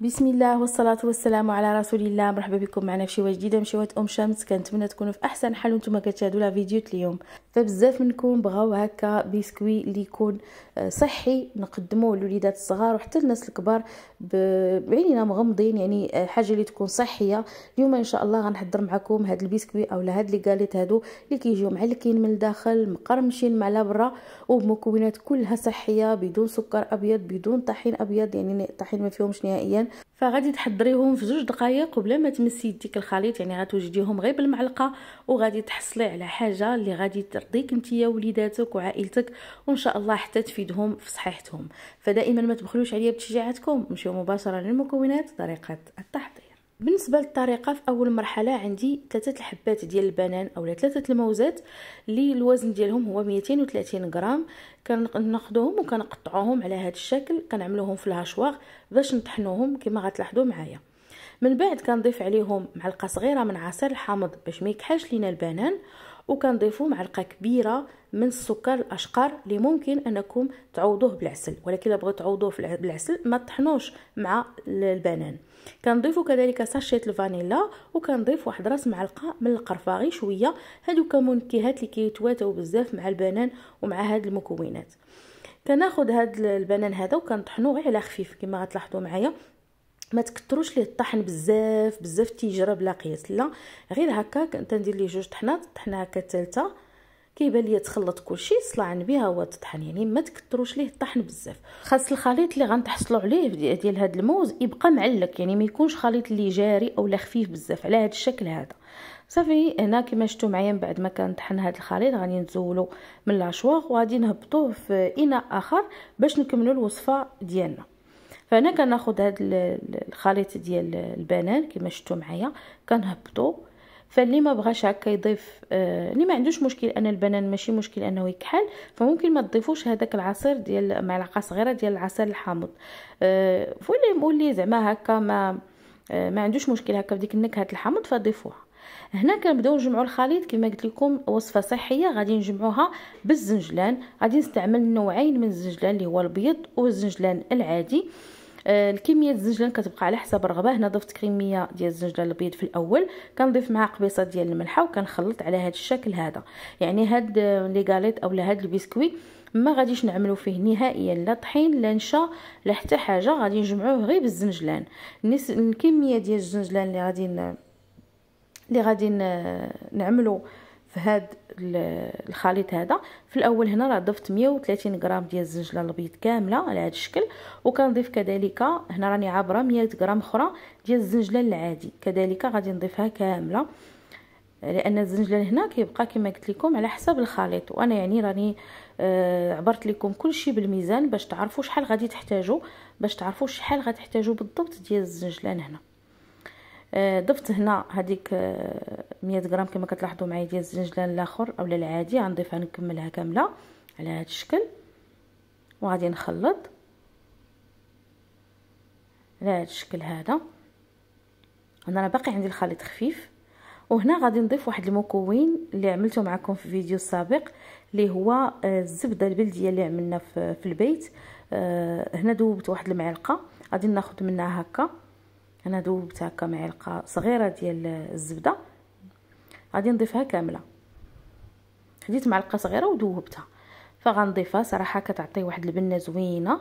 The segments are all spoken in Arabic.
بسم الله والصلاة والسلام على رسول الله. مرحبا بكم. معنا في شهيوة جديدة من شهيوات أم شمس. كنتمنى تكونوا في أحسن حال وأنتم كتشاهدوا la vidéo اليوم. فبزاف منكم بغاو هكا بسكوي اللي يكون آه، صحي نقدموه للوليدات الصغار وحتى الناس الكبار بعينينا مغمضين يعني آه، حاجة اللي تكون صحية. اليوم إن شاء الله غنحضر معكم هاد البسكوي اولا هاد les galettes هادو اللي كيجيو معلكين من الداخل مقرمشين مع برا وبمكونات كلها صحية بدون سكر أبيض بدون طحين أبيض يعني طحين ما فيهمش نهائيا. فغادي تحضريهم في جوج دقائق وبلا ما تمسي يديك الخليط يعني غتوجديهم غير بالمعلقة وغادي تحصلي على حاجة اللي غادي ترضيك نتيا وليداتك وعائلتك وإن شاء الله حتى تفيدهم في صحتهم فدائما ما تبخلوش عليا بتشجيعاتكم نمشيو مباشرة للمكونات طريقة التحضير. بالنسبة للطريقة في أول مرحلة عندي ثلاثة الحبات ديال البنان اولا ثلاثة الموزات اللي الوزن ديالهم هو 230 غرام. كناخذوهم وكنقطعوهم على هذا الشكل كنعملوهم في الهاشواغ باش نطحنوهم كما غتلاحظوا معايا. من بعد كنضيف عليهم معلقة صغيرة من عصير الحامض باش ما يكحلش لينا البنان. وكنضيفوا معلقة كبيرة من السكر الأشقر اللي ممكن أنكم تعوضوه بالعسل. ولكن إذا بغيتوا تعوضوه بالعسل ما تطحنوش مع البنان. كنضيفوا كذلك sachet الفانيلا وكنضيف واحد راس معلقة من القرفه غير شوية. هادو كمنكهات اللي كيتواتاو بزاف مع البنان ومع هاد المكونات. كناخذ هاد البنان هذا وكنطحنوه غير على خفيف كما غتلاحظوا معايا. ما تكثروش ليه الطحن بزاف بزاف تيجرى بلا قياس. لا غير هكا تندير ليه جوج طحنات طحنة هكا الثالثه كيبان ليا تخلط كلشي صلعن بها هو تطحن يعني ما تكثروش ليه الطحن بزاف. خاص الخليط اللي غنتحصلوا عليه ديال هاد الموز يبقى معلك يعني ما يكونش خليط اللي جاري اولا خفيف بزاف على هاد الشكل هذا. صافي هنا كما شفتوا معايا من بعد ما كنطحن هاد الخليط غادي نزولو من لاشواغ وغادي نهبطوه في إناء آخر باش نكملوا الوصفة ديالنا. فانا كناخذ هاد الخليط ديال البنان كما شفتوا معايا كنهبطو. فاللي ما بغاش هكا يضيف آه اللي ما عندوش مشكل أن البنان ماشي مشكل أنه يكحل فممكن ما تضيفوش هذاك العصير ديال معلقة صغيرة ديال العصير الحامض. آه مولي زعما هكا ما آه ما عندوش مشكل هكا بديك النكهه الحامض فضيفوها. هنا كنبداو نجمعوا الخليط كما قلت لكم وصفة صحية غادي نجمعوها بالزنجلان. غادي نستعمل نوعين من الزنجلان اللي هو الابيض والزنجلان العادي. الكمية الزنجلان كتبقى على حسب الرغبه هنا ضفت كمية ديال الزنجلان الأبيض في الأول. كنضيف معاه قبيصة ديال الملحة وكنخلط على هذا الشكل هذا. يعني هاد les galettes اولا هاد البسكوي ما غاديش نعملو فيه نهائيا لا طحين لا نشا لا حتى حاجة. غادي نجمعوه غير بالزنجلان. الكمية ديال الزنجلان اللي غادي اللي غادي نعملو في هاد الخليط هذا. في الأول هنا راه ضفت 130 غرام ديال الزنجله الابيض كاملة على هذا الشكل وكنضيف كذلك هنا راني عابرة 100 غرام أخرى ديال الزنجله العادي. كذلك غادي نضيفها كاملة لأن الزنجلان هنا كيبقى كما قلت لكم على حسب الخليط. وأنا يعني راني آه عبرت لكم كل شيء بالميزان باش تعرفوا شحال غادي تحتاجوا باش تعرفوا شحال غادي تحتاجوا بالضبط ديال الزنجلان هنا ضفت هنا هذيك 100 آه، غرام كما كتلاحظوا معايا ديال الزنجلان الآخر اولا العادي. غنضيفها نكملها كاملة على هذا الشكل. وغادي نخلط على هذا الشكل هذا. أنا راه باقي عندي الخليط خفيف. وهنا غادي نضيف واحد المكون اللي عملته معكم في الفيديو السابق اللي هو آه، الزبدة البلدية اللي عملنا في البيت. هنا ذوبت واحد المعلقة. غادي ناخذ منها هكا. أنا ذوبت هكا معلقه صغيرة ديال الزبدة. غادي نضيفها كاملة. خديت معلقة صغيرة وذوبتها فغنضيفها صراحة كتعطي واحد البنة زوينة.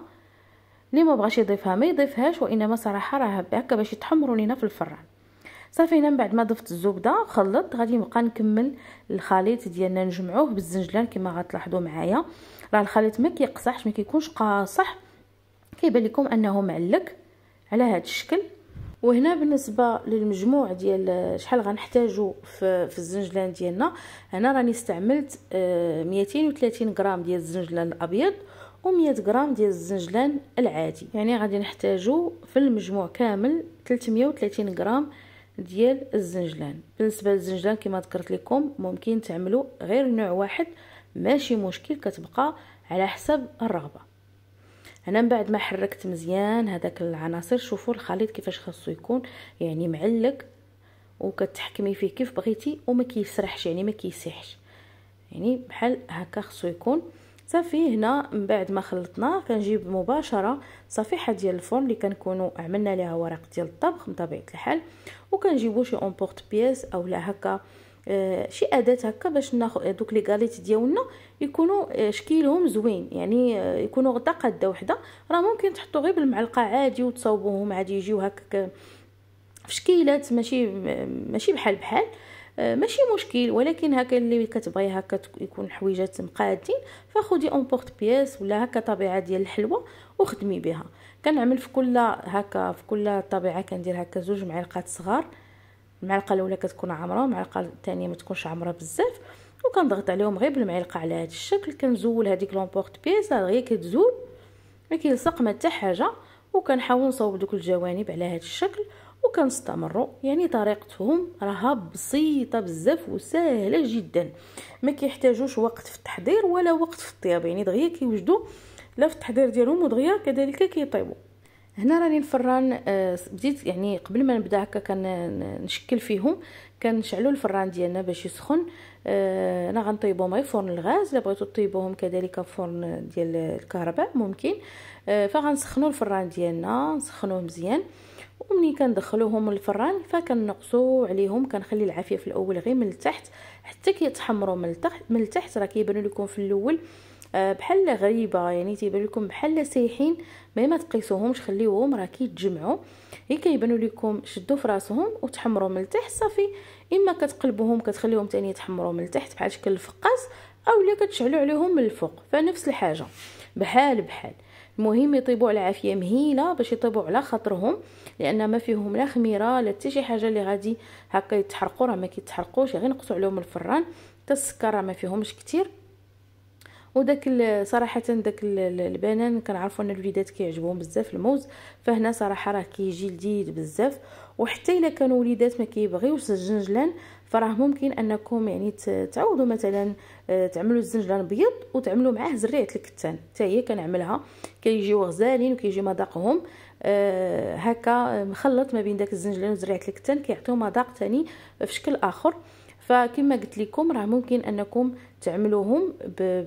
اللي ما بغاش يضيفها ما يضيفهاش وإنما صراحة راه هكا باش يتحمروا لينا في الفران. صافي هنا من بعد ما ضفت الزبدة خلطت غادي نبقى نكمل الخليط ديالنا نجمعوه بالزنجلان كما غتلاحظوا معايا. راه الخليط ما كيقصحش ما كيكونش قاصح. كيبان لكم أنه معلك على هذا الشكل. وهنا بالنسبة للمجموع ديال شحال غنحتاجو في, في الزنجلان ديالنا هنا راني استعملت 230 آه، غرام ديال الزنجلان الأبيض و100 غرام ديال الزنجلان العادي. يعني غادي نحتاجو في المجموع كامل 330 غرام ديال الزنجلان. بالنسبة للزنجلان كما ذكرت لكم ممكن تعملوا غير نوع واحد ماشي مشكل كتبقى على حسب الرغبة. أنا من بعد ما حركت مزيان هذاك العناصر شوفوا الخليط كيفاش خاصو يكون يعني معلق وكتحكمي فيه كيف بغيتي وما كيسرحش يعني ما كيسيحش يعني بحال هكا خصو يكون. صافي هنا من بعد ما خلطناه كنجيب مباشرة صفيحة ديال الفرن اللي كنكونوا عملنا ليها ورق ديال الطبخ بطبيعه الحال. وكنجيبو شي اونبورت بياس اولا هكا آه شي أداة هكا باش ناخذ دوك les galettes ديالنا يكونوا آه شكيلهم زوين. يعني آه يكونوا غدا قادة وحدة. راه ممكن تحطوا غير بالمعلقة عادي وتصاوبوهم عادي يجيو هكا في شكيلات ماشي ماشي بحال بحال آه، ماشي مشكل. ولكن هكا اللي كتبغي هكا يكون حويجات مقادين فخدي emporte-pièce ولا هكا طبيعة ديال الحلوى وخدمي بها. كنعمل في كل هكا في كل طبيعة كندير هكا زوج معلقات صغار. المعلقة الأولى كتكون عامرة المعلقة الثانية ما تكونش عامرة بزاف. وكنضغط عليهم غير بالمعلقة على هذا الشكل. كنزول هذيك لونبورت بياس دغيا كتزول. ما كيلصق ما حتى حاجة. وكنحاول نصاوب دوك الجوانب على هذا الشكل. وكنستمروا يعني طريقتهم راها بسيطة بزاف وسهلة جدا. ما كيحتاجوش وقت في التحضير ولا وقت في الطياب. يعني دغيا كيوجدوا لا في التحضير ديالهم ودغيا كذلك كيطيبوا هنا راني الفران آه، بديت يعني قبل ما نبدأ هكا كنشكل فيهم. كنشعلوا الفران ديالنا باش يسخن. أنا غنطيبهم غير فرن الغاز إلا بغيتو طيبوهم كذلك فرن ديال الكهرباء ممكن. آه، فغنسخنوا الفران ديالنا نسخنوه مزيان. ومني كندخلوهم الفران فكنقصوا عليهم كنخلي العافية في الأول غير من التحت حتى كيتحمروا من التحت من التحت. راه كيبانوا لكم في الأول. آه، بحال غريبة يعني تيبان لكم بحال سايحين ما ما تقيسوهمش خليوهم راه كيتجمعوا. هي كيبانوا لكم شدوا في راسهم وتحمروا من التحت صافي. إما كتقلبوهم كتخليهم تاني يتحمروا من التحت بحال شكل الفقاس اولا كتشعلوا عليهم من الفوق. فنفس الحاجة. بحال بحال. المهم يطيبوا على عافية مهيله باش يطيبوا على خاطرهم لأن ما فيهم لا خميرة لا حتى شي حاجة اللي غادي هكا يتحرقوا. راه ما كيتحرقوش غير نقصوا عليهم الفران. حتى السكر ما فيهمش كتير. وداك صراحة داك البنان كنعرفوا أن الوليدات كيعجبهم بزاف الموز فهنا صراحة راه كيجي لذيذ بزاف. وحتى إلا كانوا وليدات ما كيبغيوش الجنجلان فراه ممكن أنكم يعني تعوضوا مثلا آه، تعملوا الزنجلان بيض وتعملوا معاه زريعة الكتان. حتى هي كنعملها. كيجيو غزالين وكيجي مذاقهم. آه هكا مخلط ما بين داك الزنجلان وزريعة الكتان كيعطيو مذاق ثاني في شكل آخر. فكما قلت لكم راه ممكن أنكم تعملوهم ب.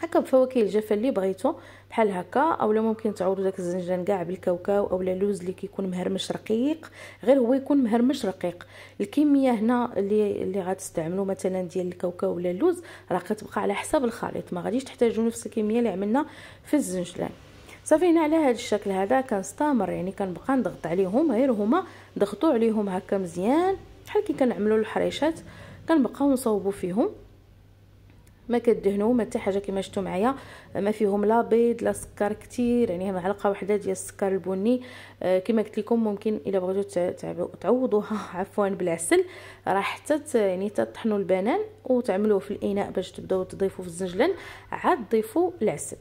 هكا بفواكه الجافه اللي بغيتو بحال هكا اولا ممكن تعوضوا داك الزنجان كاع بالكاوكاو اولا اللوز اللي كيكون مهرمش رقيق غير هو يكون مهرمش رقيق الكمية هنا اللي اللي غتستعملوا مثلا ديال الكاوكاو ولا اللوز راه كتبقى على حساب الخليط ما غاديش تحتاجوا نفس الكمية اللي عملنا في الزنجلان صافي هنا على هذا الشكل هذا كنستمر يعني كنبقى نضغط عليهم غير هما ضغطوا عليهم هكا مزيان بحال كي كنعملوا الحريشات كنبقاو نصوبوا فيهم. ما كدهنوا ما حتى حاجة كما شفتوا معايا. ما فيهم لا بيض لا سكر كتير يعني معلقه واحدة ديال السكر البني. آه كما قلت لكم ممكن إلا بغيتوا تعوضوها عفوا بالعسل. راه حتى يعني تطحنوا البنان وتعملوه في الإناء باش تبداو تضيفوا في الزنجلان عاد ضيفوا العسل.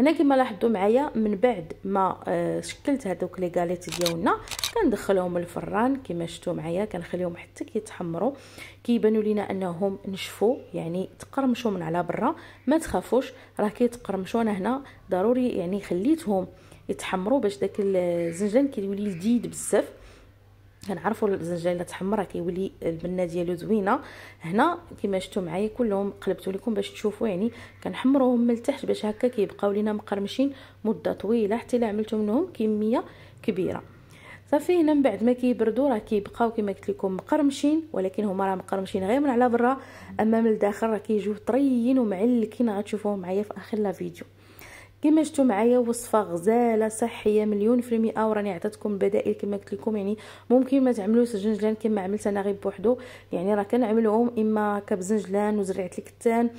هنا كما لاحظتوا معايا من بعد ما آه شكلت هذوك لي غاليت ديالنا كندخلهم الفران كما شفتوا معايا كنخليهم حتى كيتحمروا. كيبانوا لينا أنهم نشفوا يعني تقرمشوا من على برا ما تخافوش راه كيتقرمشوا أنا هنا. ضروري يعني خليتهم يتحمروا باش داك الزنجان كيولي لذيذ بزاف. كنعرفوا الزنجان الا تحمر كيولي البنة ديالو زوينة. هنا كما شفتوا معايا كلهم قلبتوا لكم باش تشوفوا يعني كنحمروهم من التحت باش هكا كيبقاو لينا مقرمشين مدة طويلة حتى إلا عملتوا منهم كمية كبيرة. صافي هنا من بعد ما كيبردوا راه كيبقاو كما قلت لكم مقرمشين ولكن هما راه مقرمشين غير من على برا. أما من الداخل راه كيجيو طريين ومعلكين غتشوفوهم معايا في آخر لا فيديو. كما شفتوا معايا وصفة غزالة صحية مليون في المئه وراني عطيتكم البدائل كما قلت لكم يعني ممكن ما تعملوش الجنجلان كما عملت أنا غير بوحدو. يعني راه كنعملوهم إما كبزنجلان وزريعه الكتان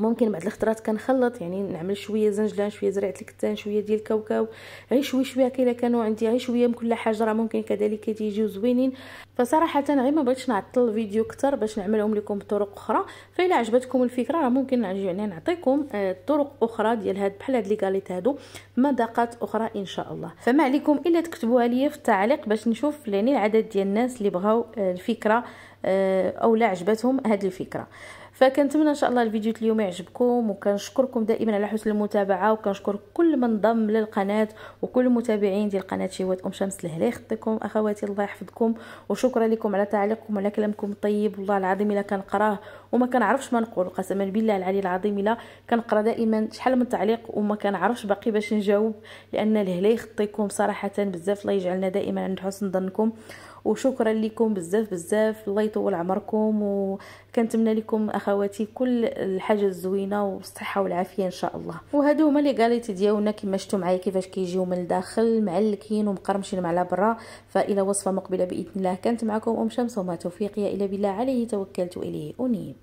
ممكن بعد الخطرات كنخلط يعني نعمل شوية زنجلان شوية زريعه الكتان شوية ديال الكاوكاو غير شوية شوية كي كانوا عندي غير شوية من كل حاجة راه ممكن كذلك تيجيو زوينين. فصراحة غير ما بغيتش نعطل الفيديو أكثر باش نعملهم لكم بطرق أخرى. فإلا عجبتكم الفكرة راه ممكن يعني نعطيكم آه، طرق أخرى ديال هاد بحال هاد les galettes هادو مذاقات أخرى إن شاء الله. فما عليكم إلا تكتبوها لي في التعليق باش نشوف يعني العدد ديال الناس اللي بغاو آه، الفكرة آه، أو لا عجبتهم هاد الفكرة. فكنتمنى إن شاء الله الفيديو اليوم يعجبكم وكنشكركم دائما على حسن المتابعة وكنشكر كل من انضم للقناة وكل المتابعين ديال قناة شيوات أم شمس لهلا. يخطيكم أخواتي الله يحفظكم وشكرا لكم على تعليقكم وعلى كلامكم الطيب. والله العظيم إلا كنقراه وما كنعرفش ما نقول. قسما بالله العلي العظيم إلا كنقرأ دائما شحال من تعليق وما كنعرفش باقي باش نجاوب لأن لهلا يخطيكم صراحة بزاف. الله يجعلنا دائما عند حسن ظنكم. وشكرا لكم بزاف بزاف. الله يطول عمركم وكنتمنى لكم أخواتي كل الحاجة الزوينة والصحة والعافية إن شاء الله. وهادو هما لي غاليت ديالنا كما شفتوا معايا كيفاش كيجيو من الداخل معلكين ومقرمشين على برا فإلى وصفة مقبلة بإذن الله كانت معكم أم شمس وما توفيقي الا بالله عليه توكلت إليه. أنيب.